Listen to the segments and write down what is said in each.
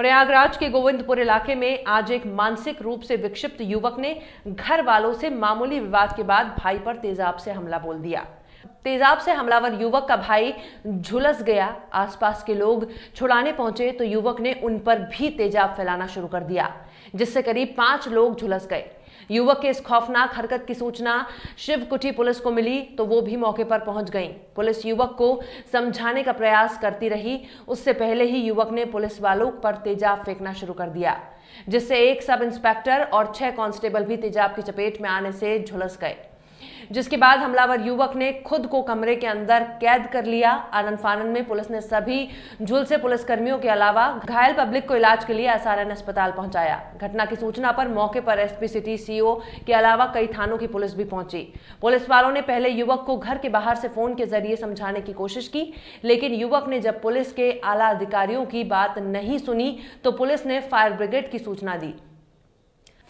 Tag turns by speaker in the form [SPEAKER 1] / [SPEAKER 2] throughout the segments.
[SPEAKER 1] प्रयागराज के गोविंदपुर इलाके में आज एक मानसिक रूप से विक्षिप्त युवक ने घर वालों से मामूली विवाद के बाद भाई पर तेजाब से हमला बोल दिया। तेजाब से हमलावर युवक का भाई झुलस गया। आसपास के लोग छुड़ाने पहुँचे तो युवक ने उन पर भी तेजाब फैलाना शुरू कर दिया, जिससे करीब पाँच लोग झुलस गए। युवक के इस खौफनाक हरकत की सूचना शिवकुटी पुलिस को मिली तो वो भी मौके पर पहुँच गई। पुलिस युवक को समझाने का प्रयास करती रही। उससे पहले ही युवक ने पुलिस वालों पर तेजाब फेंकना शुरू कर दिया, जिससे एक सब इंस्पेक्टर और छह कांस्टेबल भी तेजाब की चपेट में आने से झुलस गए। जिसके बाद हमलावर युवक ने खुद को कमरे के अंदर कैद कर लिया। आनंद फानन में पुलिस ने सभी झुलसे पुलिसकर्मियों के अलावा घायल पब्लिक को इलाज के लिए एसआरएन अस्पताल पहुँचाया। घटना की सूचना पर मौके पर एसपी, सिटी सीओ के अलावा कई थानों की पुलिस भी पहुँची। पुलिस वालों ने पहले युवक को घर के बाहर से फ़ोन के ज़रिए समझाने की कोशिश की, लेकिन युवक ने जब पुलिस के आला अधिकारियों की बात नहीं सुनी तो पुलिस ने फायर ब्रिगेड की सूचना दी।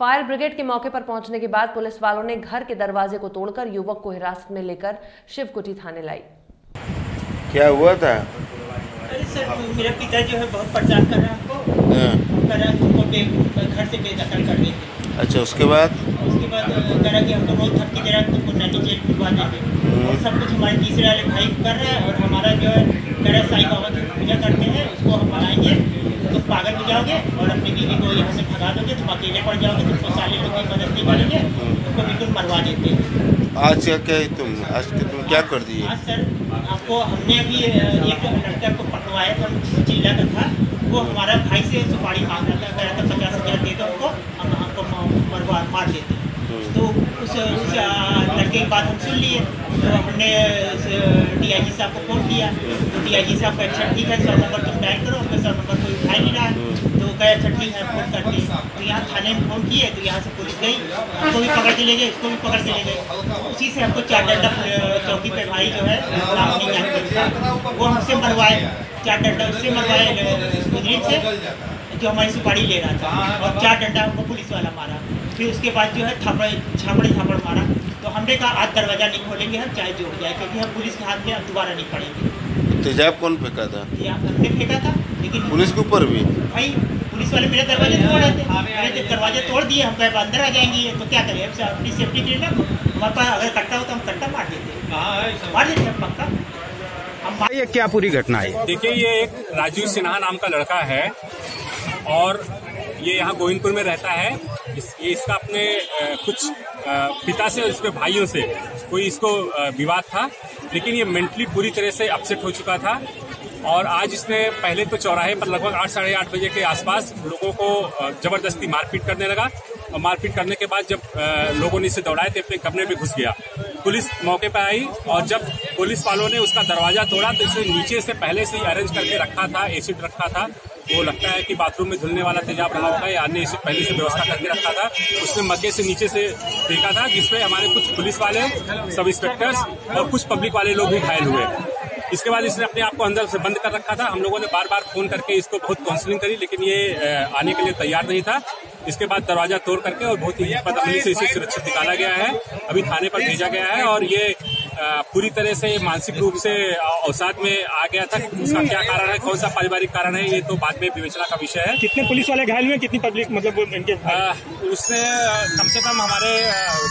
[SPEAKER 1] फायर ब्रिगेड के मौके पर पहुँचने के बाद पुलिस वालों ने घर के दरवाजे को तोड़कर युवक को हिरासत में लेकर शिवकुटी थाने लाई।
[SPEAKER 2] क्या हुआ था?
[SPEAKER 3] अरे सर मेरा पिता जो है बहुत परेशान कर रहा है हमको।
[SPEAKER 2] हाँ,
[SPEAKER 3] रहा कि घर से बेदखल कर देंगे
[SPEAKER 2] अच्छा उसके बाद?
[SPEAKER 3] उसके बाद कह रहा कि हमको रोज धमकी दे रहा है तुमको नैनी जेल भिजवा देंगे और सब कुछ हमारे तीसरे वाले भाई कर रहे हैं और हमारा जो है कह रहा है साईं बाबा की पूजा करते हैं उसको हम मनाएँगे। तुम पागल हो जाओगे और अपनी बीवी को यहाँ से भगा दोगे तुम अकेले पड़ जाओगे तुमको साले लोग की मदद नहीं करेंगे तुमको बिल्कुल मरवा देते
[SPEAKER 2] आज क्या क्या तुम? आज के तुम क्या कर दिए?
[SPEAKER 3] हाँ सर आपको हमने अभी एक लड़का को पकड़वाया था जिला का था। वो हमारा भाई से सुपारी मांग रहा था कह रहा था पचास हज़ार दे दो हमको हम हमको मरवा मार देते तो उस उस लड़के की बात हम सुन लिए तो हमने डीआईजी साहब को फ़ोन किया। तो डीआईजी साहब का अच्छा ठीक है सौ नंबर तुम डायल करो हमने सौ नंबर कोई उठा नहीं रहा है। तो कहे अच्छा ठीक है फ़ोन करते हैं तो यहाँ थाने में फ़ोन किए तो यहाँ से पुलिस गई। हमको भी पकड़ के ले गए इसको भी पकड़ के ले गए। उसी से हमको चार डंडा चौकी पे भाई जो है था वो हमसे मरवाए चार डंडा उससे मरवाए गुजरी से जो हमारी सुपारी ले रहा था। और चार डंडा हमको पुलिस वाला मारा। फिर उसके बाद जो है थापड़ छापड़े थापड़ मारा। तो हमने कहा आज दरवाज़ा नहीं खोलेंगे हम चाहे जो हो जाए क्योंकि हम पुलिस के हाथ में अब दोबारा नहीं पड़ेंगे।
[SPEAKER 2] तेजाब कौन फेंका था?
[SPEAKER 3] हमने फेंका था लेकिन
[SPEAKER 2] पुलिस के ऊपर भी?
[SPEAKER 3] भाई पुलिस वाले मेरे दरवाजे तोड़ रहे थे। मैंने जब दरवाजे तोड़ दिए हम कहे अंदर आ जाएँगे तो क्या करें? हम अपनी सेफ्टी के लिए ना हमारे पास अगर कट्टा हो तो हम कट्टा मार देते मार देते हम पक्का।
[SPEAKER 4] ये क्या पूरी घटना है?
[SPEAKER 5] देखिए ये एक राजीव सिन्हा नाम का लड़का है और ये यहाँ गोविंदपुर में रहता है। इस, ये इसका अपने कुछ पिता से और इसके भाइयों से कोई इसको विवाद था लेकिन ये मेंटली पूरी तरह से अपसेट हो चुका था। और आज इसने पहले तो चौराहे पर लगभग आठ, साढ़े आठ बजे के आसपास लोगों को ज़बरदस्ती मारपीट करने लगा और मारपीट करने के बाद जब लोगों ने इसे दौड़ाए थे, अपने कमरे में घुस गया। पुलिस मौके पर आई और जब पुलिस वालों ने उसका दरवाज़ा तोड़ा तो इसे नीचे से पहले से ही अरेंज करके रखा था एसिड रखा था। वो लगता है कि बाथरूम में धुलने वाला तेजाब रहा होगा या अन्य इसे पहले से व्यवस्था करके रखा था। उसने मग्गे से नीचे से फेंका था, जिसमें हमारे कुछ पुलिस वाले, सब इंस्पेक्टर्स और कुछ पब्लिक वाले लोग भी घायल हुए। इसके बाद इसने अपने आप को अंदर से बंद कर रखा था। हम लोगों ने बार बार फ़ोन करके इसको बहुत काउंसलिंग करी, लेकिन ये आने के लिए तैयार नहीं था। इसके बाद दरवाज़ा तोड़ करके और बहुत ही हिम्मत से इसे सुरक्षित निकाला गया है। अभी थाने पर भेजा गया है और ये पूरी तरह से मानसिक रूप से अवसाद में आ गया था। उसका क्या कारण है? कौन सा पारिवारिक कारण है? ये तो बाद में विवेचना का विषय है।
[SPEAKER 4] कितने पुलिस वाले घायल हुए? कितनी पब्लिक मतलब इनके
[SPEAKER 5] उसने कम से कम हमारे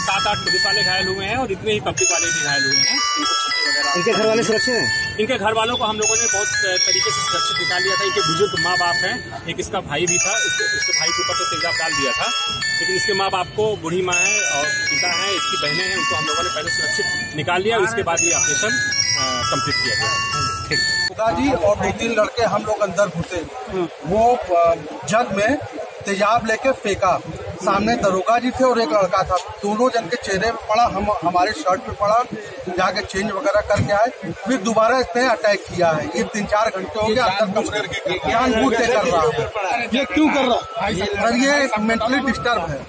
[SPEAKER 5] सात आठ पुलिस वाले घायल हुए हैं और इतने ही पब्लिक वाले भी घायल हुए हैं। इनको
[SPEAKER 4] घर वाले सुरक्षित हैं?
[SPEAKER 5] इनके घर वालों को हम लोगों ने बहुत तरीके से सुरक्षित निकाल लिया था। इनके बुज़ुर्ग माँ बाप हैं। एक इसका भाई भी था। इसके, इसके भाई के ऊपर तो तेजाब डाल दिया था। लेकिन इसके माँ बाप को बूढ़ी माँ है और पिता है इसकी बहनें हैं उनको हम लोगों ने पहले सुरक्षित निकाल लिया उसके बाद ये ऑपरेशन कंप्लीट किया गया।
[SPEAKER 6] पिताजी और दो तीन लड़के हम लोग अंदर घुसे। वो जग में तेजाब लेके फेंका। सामने दरोगा जी थे और एक लड़का था। दोनों जन के चेहरे पे पड़ा हम हमारे शर्ट पे पड़ा जाके चेंज वगैरह करके आए फिर दोबारा इसने अटैक किया है। ये तीन चार घंटे हो गए जानबूझ कर रहा है। ये क्यों कर रहा है? सर ये मेंटली डिस्टर्ब है।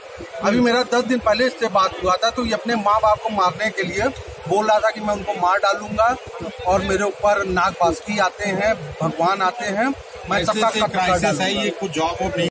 [SPEAKER 6] अभी मेरा दस दिन पहले इससे बात हुआ था तो ये अपने माँ बाप को मारने के लिए बोल रहा था कि मैं उनको मार डालूँगा और मेरे ऊपर नाग बासुकी आते हैं भगवान आते हैं मैं सबका कत्ल कर डालूँगा।
[SPEAKER 7] कुछ जॉब वॉब नहीं